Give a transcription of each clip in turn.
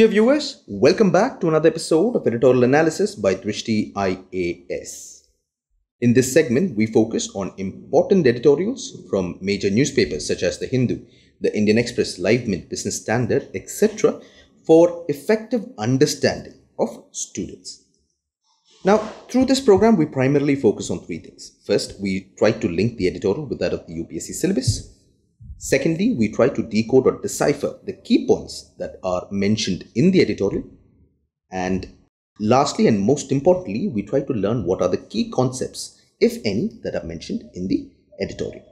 Dear viewers, welcome back to another episode of Editorial Analysis by Drishti IAS. In this segment, we focus on important editorials from major newspapers such as The Hindu, The Indian Express, Live Mint, Business Standard, etc. for effective understanding of students. Now, through this program, we primarily focus on three things. First, we try to link the editorial with that of the UPSC syllabus. Secondly, we try to decode or decipher the key points that are mentioned in the editorial. And lastly, and most importantly, we try to learn what are the key concepts, if any, that are mentioned in the editorial.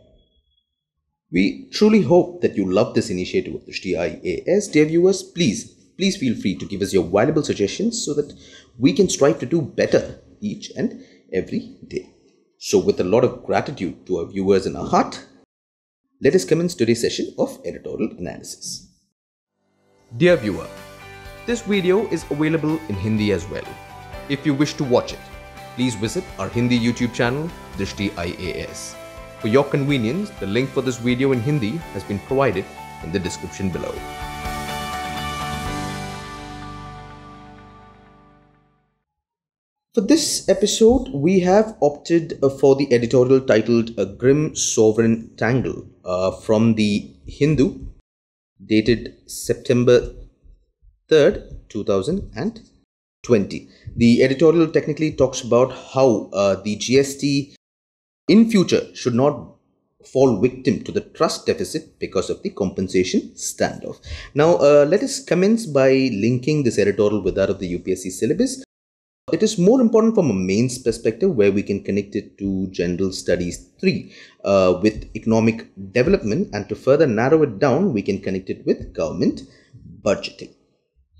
We truly hope that you love this initiative of the IAS. Dear viewers, please, please feel free to give us your valuable suggestions so that we can strive to do better each and every day. So with a lot of gratitude to our viewers in our heart, let us commence today's session of editorial analysis. Dear viewer, this video is available in Hindi as well. If you wish to watch it, please visit our Hindi YouTube channel, Drishti IAS. For your convenience, the link for this video in Hindi has been provided in the description below. For this episode, we have opted uh, for the editorial titled A Grim Sovereign Tangle uh, from the Hindu, dated September 3rd, 2020. The editorial technically talks about how uh, the GST in future should not fall victim to the trust deficit because of the compensation standoff. Now, uh, let us commence by linking this editorial with that of the UPSC syllabus. It is more important from a mains perspective where we can connect it to General Studies 3 uh, with economic development and to further narrow it down we can connect it with government budgeting.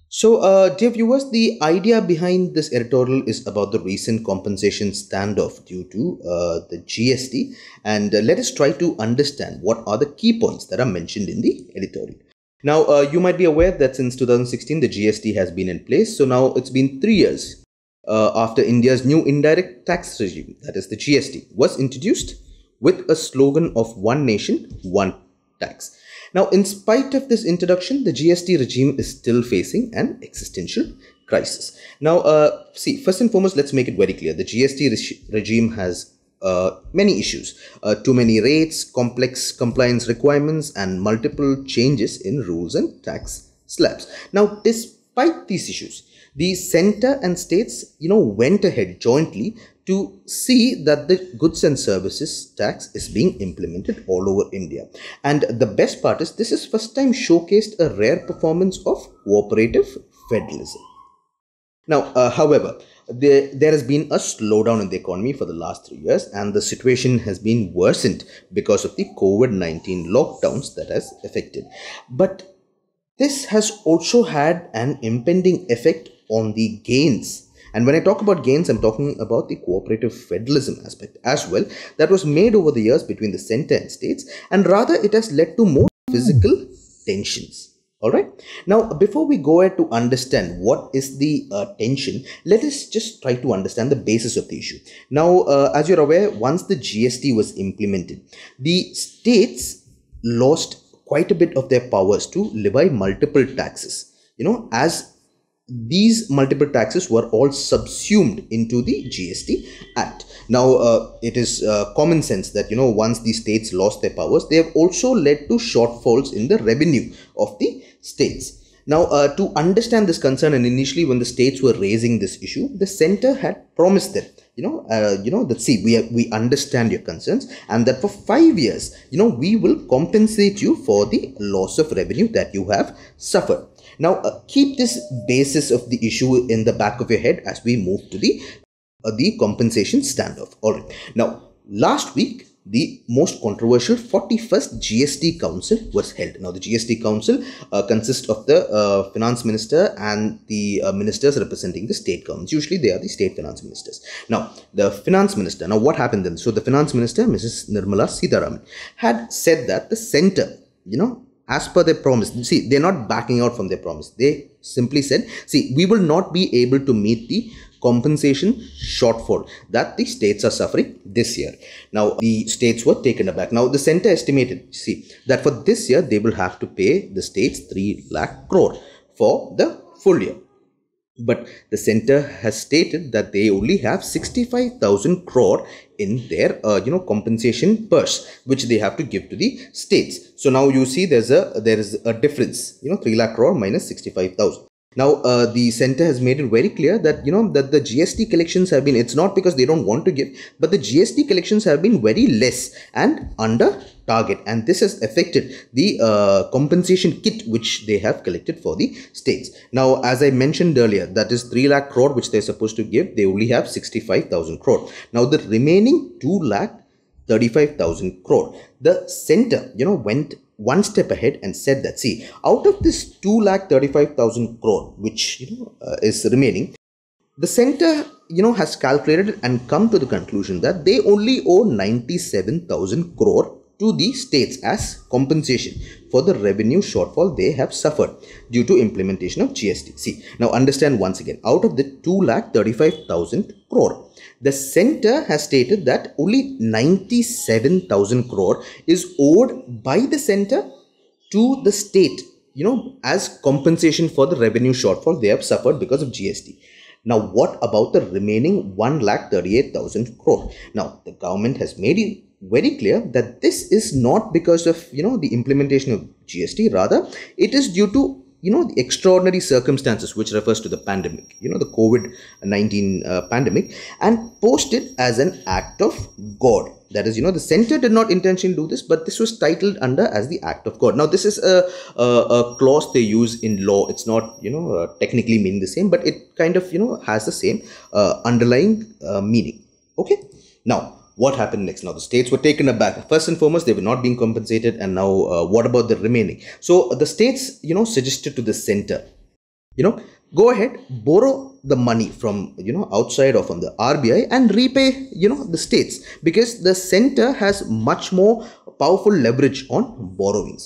So uh, dear viewers the idea behind this editorial is about the recent compensation standoff due to uh, the GST and uh, let us try to understand what are the key points that are mentioned in the editorial. Now uh, you might be aware that since 2016 the GST has been in place so now it's been three years uh, after India's new indirect tax regime, that is the GST, was introduced with a slogan of one nation, one tax. Now, in spite of this introduction, the GST regime is still facing an existential crisis. Now, uh, see, first and foremost, let's make it very clear. The GST re regime has uh, many issues. Uh, too many rates, complex compliance requirements, and multiple changes in rules and tax slabs. Now, despite these issues, the center and states, you know, went ahead jointly to see that the goods and services tax is being implemented all over India. And the best part is this is first time showcased a rare performance of cooperative federalism. Now, uh, however, there, there has been a slowdown in the economy for the last three years and the situation has been worsened because of the COVID-19 lockdowns that has affected. But this has also had an impending effect on the gains. And when I talk about gains, I'm talking about the cooperative federalism aspect as well that was made over the years between the center and states, and rather it has led to more fiscal tensions. All right. Now, before we go ahead to understand what is the uh, tension, let us just try to understand the basis of the issue. Now, uh, as you're aware, once the GST was implemented, the states lost quite a bit of their powers to levy multiple taxes. You know, as these multiple taxes were all subsumed into the GST Act. Now, uh, it is uh, common sense that, you know, once the states lost their powers, they have also led to shortfalls in the revenue of the states. Now, uh, to understand this concern, and initially when the states were raising this issue, the center had promised them, you know, uh, you know, that see, we we understand your concerns, and that for five years, you know, we will compensate you for the loss of revenue that you have suffered. Now, uh, keep this basis of the issue in the back of your head as we move to the uh, the compensation standoff. All right. Now, last week, the most controversial 41st GST Council was held. Now, the GST Council uh, consists of the uh, finance minister and the uh, ministers representing the state governments. Usually, they are the state finance ministers. Now, the finance minister, now what happened then? So, the finance minister, Mrs. Nirmala Sitharaman, had said that the center, you know, as per their promise. See they're not backing out from their promise. They simply said see we will not be able to meet the compensation shortfall that the states are suffering this year. Now the states were taken aback. Now the center estimated see that for this year they will have to pay the states 3 lakh crore for the full year but the center has stated that they only have 65000 crore in their uh, you know compensation purse which they have to give to the states. So now you see there's a there is a difference you know 3 lakh crore minus 65000 now uh, the center has made it very clear that you know that the gst collections have been it's not because they don't want to give but the gst collections have been very less and under target and this has affected the uh, compensation kit which they have collected for the states. Now as I mentioned earlier that is 3 lakh crore which they're supposed to give they only have 65,000 crore. Now the remaining 2 lakh 35,000 crore the center you know went one step ahead and said that see out of this 2 lakh 35,000 crore which you know uh, is remaining the center you know has calculated and come to the conclusion that they only owe 97,000 crore to the states as compensation for the revenue shortfall they have suffered due to implementation of GST. See, now understand once again, out of the 2,35,000 crore, the center has stated that only 97,000 crore is owed by the center to the state, you know, as compensation for the revenue shortfall they have suffered because of GST. Now, what about the remaining 1,38,000 crore? Now, the government has made very clear that this is not because of you know the implementation of gst rather it is due to you know the extraordinary circumstances which refers to the pandemic you know the covid-19 uh, pandemic and posted as an act of god. That is you know the center did not intentionally do this but this was titled under as the act of god. Now this is a, a, a clause they use in law. It's not you know uh, technically meaning the same but it kind of you know has the same uh, underlying uh, meaning. Okay? Now what happened next. Now the states were taken aback. First and foremost they were not being compensated and now uh, what about the remaining? So the states you know suggested to the center you know go ahead borrow the money from you know outside or from the RBI and repay you know the states because the center has much more powerful leverage on borrowings.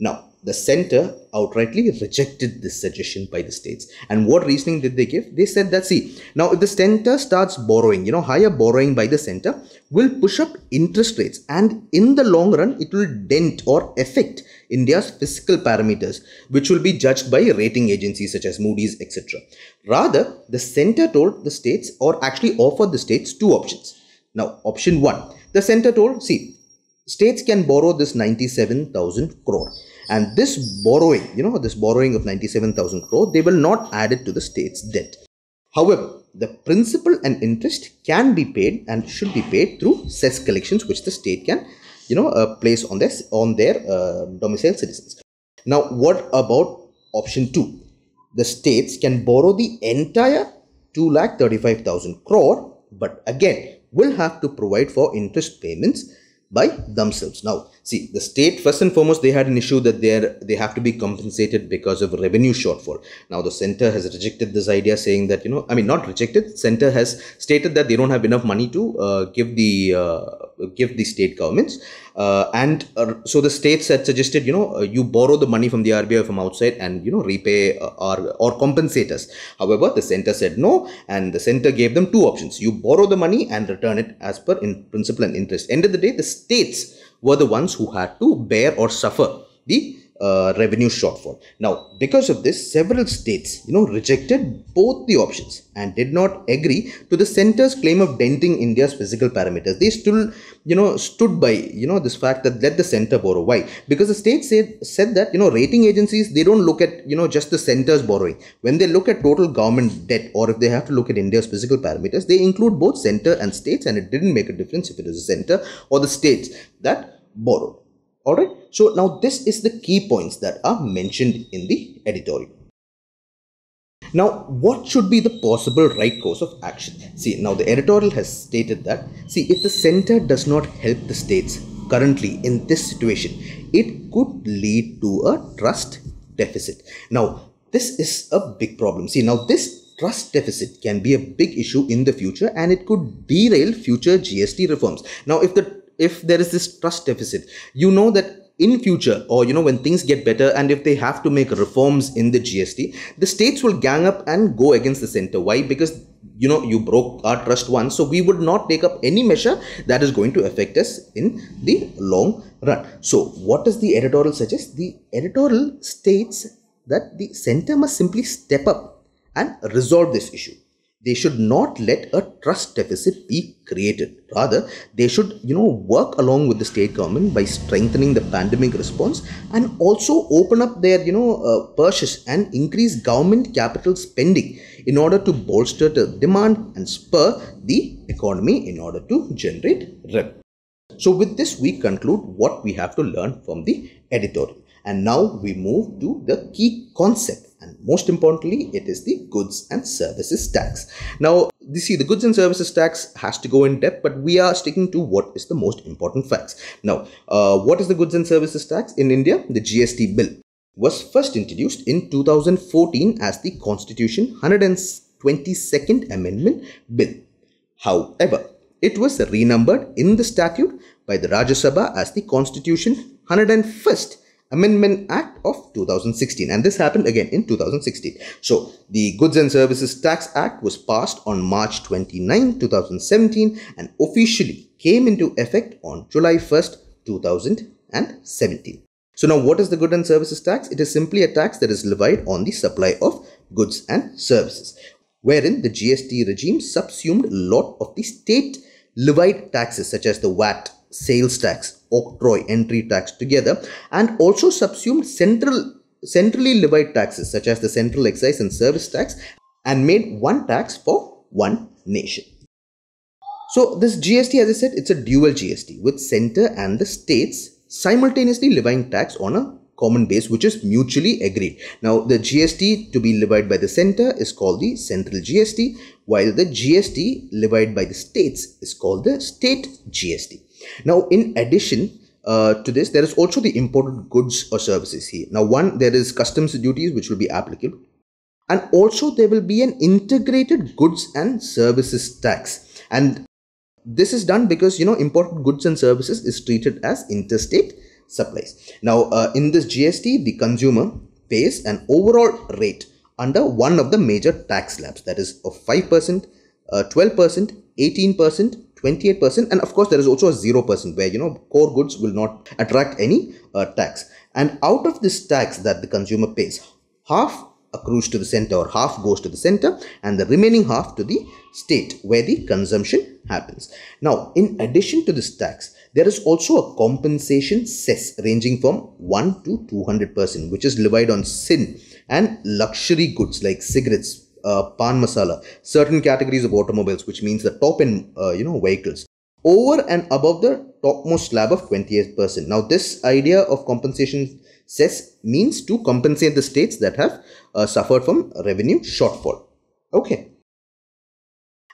Now the center outrightly rejected this suggestion by the states. And what reasoning did they give? They said that, see, now if the center starts borrowing, you know, higher borrowing by the center will push up interest rates. And in the long run, it will dent or affect India's fiscal parameters, which will be judged by rating agencies such as Moody's, etc. Rather, the center told the states or actually offered the states two options. Now, option one, the center told, see, states can borrow this 97,000 crore and this borrowing you know this borrowing of 97000 crore they will not add it to the state's debt. However the principal and interest can be paid and should be paid through cess collections which the state can you know uh, place on this on their uh, domicile citizens. Now what about option 2 the states can borrow the entire 2 lakh 35000 crore but again will have to provide for interest payments by themselves. Now, see, the state, first and foremost, they had an issue that they're, they have to be compensated because of revenue shortfall. Now, the center has rejected this idea, saying that, you know, I mean, not rejected, center has stated that they don't have enough money to uh, give the uh, give the state governments. Uh, and uh, so the states had suggested, you know, uh, you borrow the money from the RBI from outside and, you know, repay uh, or, or compensate us. However, the center said no, and the center gave them two options. You borrow the money and return it as per in principle and interest. End of the day, the states were the ones who had to bear or suffer the uh, revenue shortfall. Now, because of this, several states, you know, rejected both the options and did not agree to the center's claim of denting India's fiscal parameters. They still, you know, stood by, you know, this fact that let the center borrow. Why? Because the state said, said that, you know, rating agencies, they don't look at, you know, just the center's borrowing. When they look at total government debt or if they have to look at India's fiscal parameters, they include both center and states and it didn't make a difference if it is the center or the states that borrowed. Alright, so now this is the key points that are mentioned in the editorial. Now, what should be the possible right course of action? See, now the editorial has stated that, see, if the center does not help the states currently in this situation, it could lead to a trust deficit. Now, this is a big problem. See, now this trust deficit can be a big issue in the future and it could derail future GST reforms. Now, if the if there is this trust deficit you know that in future or you know when things get better and if they have to make reforms in the gst the states will gang up and go against the center. Why? Because you know you broke our trust once so we would not take up any measure that is going to affect us in the long run. So what does the editorial suggest? The editorial states that the center must simply step up and resolve this issue they should not let a trust deficit be created. Rather they should you know work along with the state government by strengthening the pandemic response and also open up their you know uh, purchase and increase government capital spending in order to bolster the demand and spur the economy in order to generate revenue. So with this we conclude what we have to learn from the editorial. And now we move to the key concept most importantly it is the goods and services tax. Now you see the goods and services tax has to go in depth but we are sticking to what is the most important facts. Now uh, what is the goods and services tax? In india the gst bill was first introduced in 2014 as the constitution 122nd amendment bill. However it was renumbered in the statute by the Rajya Sabha as the Constitution 101st Amendment Act of 2016 and this happened again in 2016. So the Goods and Services Tax Act was passed on March 29, 2017 and officially came into effect on July 1st, 2017. So now what is the Goods and Services Tax? It is simply a tax that is levied on the supply of goods and services wherein the GST regime subsumed a lot of the state levied taxes such as the VAT, sales tax, octroi, entry tax together and also subsumed central centrally levied taxes such as the central excise and service tax and made one tax for one nation. So this GST as I said it's a dual GST with center and the states simultaneously levying tax on a common base which is mutually agreed. Now the GST to be levied by the center is called the central GST while the GST levied by the states is called the state GST. Now, in addition uh, to this, there is also the imported goods or services here. Now, one, there is customs duties which will be applicable. And also there will be an integrated goods and services tax. And this is done because, you know, imported goods and services is treated as interstate supplies. Now, uh, in this GST, the consumer pays an overall rate under one of the major tax slabs that is of 5%, uh, 12%, 18%, 28% and of course there is also a 0% where you know core goods will not attract any uh, tax and out of this tax that the consumer pays half accrues to the center or half goes to the center and the remaining half to the state where the consumption happens. Now in addition to this tax there is also a compensation cess ranging from 1 to 200% which is levied on sin and luxury goods like cigarettes, uh, pan masala, certain categories of automobiles, which means the top end, uh, you know, vehicles, over and above the topmost slab of 28%. Now, this idea of compensation cess means to compensate the states that have uh, suffered from revenue shortfall. Okay.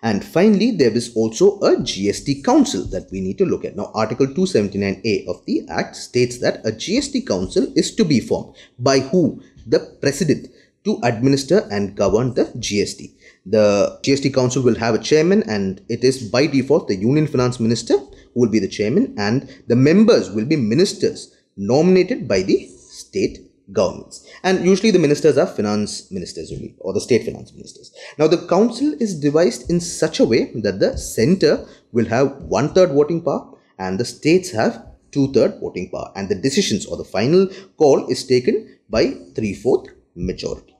And finally, there is also a GST Council that we need to look at. Now, Article 279A of the Act states that a GST Council is to be formed by who? The President to administer and govern the GST. The GST Council will have a chairman and it is by default the Union Finance Minister who will be the chairman and the members will be ministers nominated by the state governments. And usually the ministers are finance ministers only or the state finance ministers. Now the council is devised in such a way that the center will have one third voting power and the states have two third voting power and the decisions or the final call is taken by three fourth majority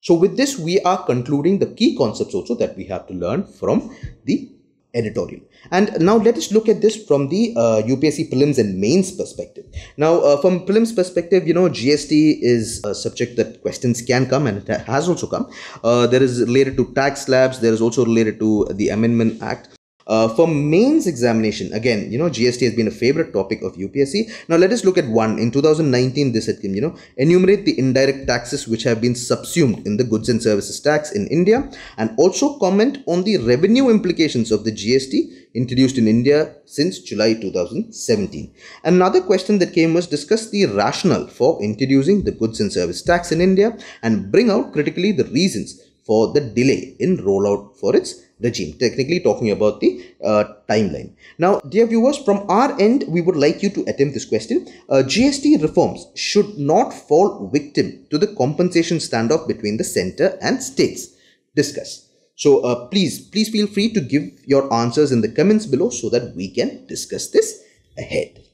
so with this, we are concluding the key concepts also that we have to learn from the editorial. And now let us look at this from the uh, UPSC prelims and mains perspective. Now uh, from prelims perspective, you know, GST is a subject that questions can come and it has also come. Uh, there is related to tax slabs. There is also related to the Amendment Act. Uh, for mains examination, again, you know, GST has been a favorite topic of UPSC. Now, let us look at one. In 2019, this had, you know, enumerate the indirect taxes which have been subsumed in the goods and services tax in India and also comment on the revenue implications of the GST introduced in India since July 2017. Another question that came was discuss the rationale for introducing the goods and service tax in India and bring out critically the reasons for the delay in rollout for its regime technically talking about the uh, timeline. Now dear viewers from our end we would like you to attempt this question. Uh, gst reforms should not fall victim to the compensation standoff between the center and states. Discuss. So uh, please please feel free to give your answers in the comments below so that we can discuss this ahead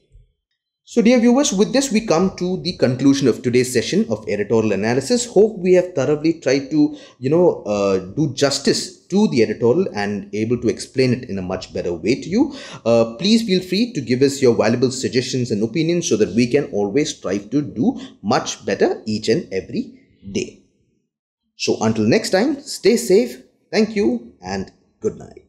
So, dear viewers, with this we come to the conclusion of today's session of editorial analysis. Hope we have thoroughly tried to, you know, uh, do justice to the editorial and able to explain it in a much better way to you. Uh, please feel free to give us your valuable suggestions and opinions so that we can always strive to do much better each and every day. So, until next time, stay safe. Thank you and good night.